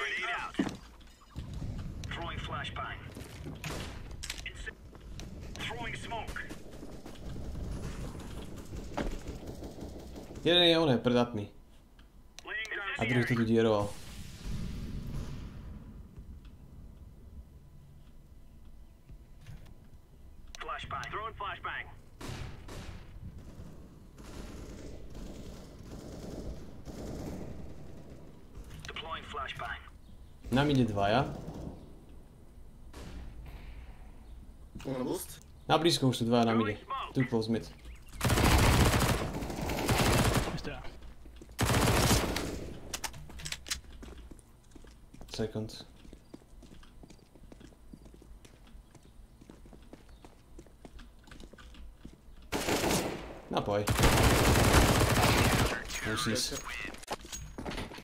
Grenade out. Throwing flashbang. Inse- Throwing smoke. Jeden je oné, predatný. A druhý to tu dieroval. flashbang. Throwing flashbang. Deploying flashbang. Nám ide dvaja. Boost? Na blízko už sú dvaja nám ide. Tu close mid. Second. Napoj. Musíš.